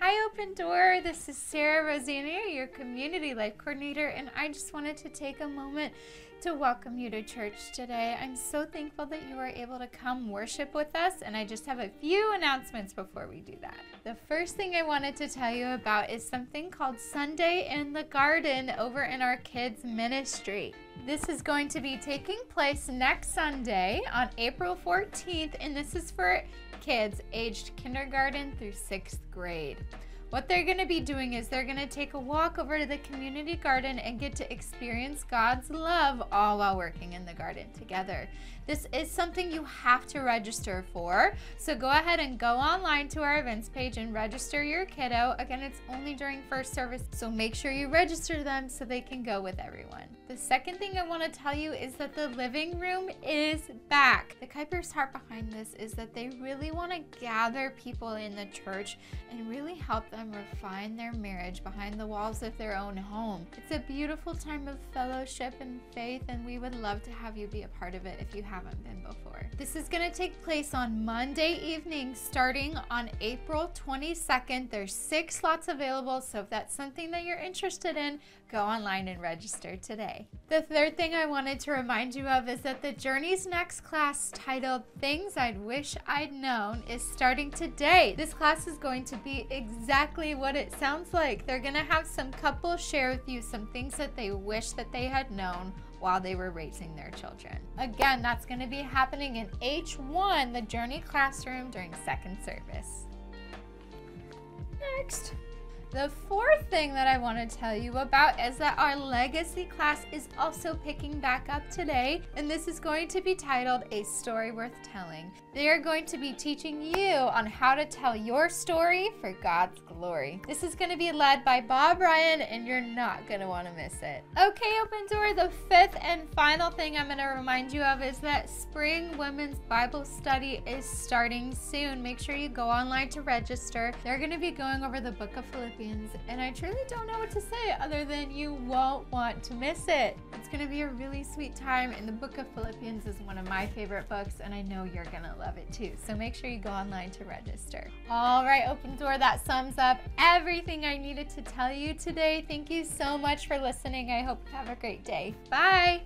Hi, Open Door. This is Sarah Rosanna, your community life coordinator, and I just wanted to take a moment to welcome you to church today. I'm so thankful that you were able to come worship with us, and I just have a few announcements before we do that. The first thing I wanted to tell you about is something called Sunday in the Garden over in our kids' ministry. This is going to be taking place next Sunday on April 14th, and this is for kids aged kindergarten through sixth grade. What they're going to be doing is they're going to take a walk over to the community garden and get to experience God's love all while working in the garden together. This is something you have to register for. So go ahead and go online to our events page and register your kiddo. Again, it's only during first service, so make sure you register them so they can go with everyone. The second thing I want to tell you is that the living room is back. The Kuipers' heart behind this is that they really want to gather people in the church and really help them refine their marriage behind the walls of their own home. It's a beautiful time of fellowship and faith, and we would love to have you be a part of it if you haven't been before. This is going to take place on Monday evening starting on April 22nd. There's six slots available, so if that's something that you're interested in, go online and register today. The third thing I wanted to remind you of is that the Journey's next class titled Things I'd Wish I'd Known is starting today. This class is going to be exactly what it sounds like. They're going to have some couples share with you some things that they wish that they had known while they were raising their children. Again, that's going to be happening in H1, the Journey classroom during second service. Next. The fourth thing that I want to tell you about is that our legacy class is also picking back up today, and this is going to be titled A Story Worth Telling. They are going to be teaching you on how to tell your story for God's glory. This is going to be led by Bob Ryan, and you're not going to want to miss it. Okay, Open Door, the fifth and final thing I'm going to remind you of is that Spring Women's Bible Study is starting soon. Make sure you go online to register. They're going to be going over the book of Philippians And I truly don't know what to say other than you won't want to miss it. It's going to be a really sweet time, and the book of Philippians is one of my favorite books, and I know you're going to love it too. So make sure you go online to register. All right, Open Door, that sums up everything I needed to tell you today. Thank you so much for listening. I hope you have a great day. Bye.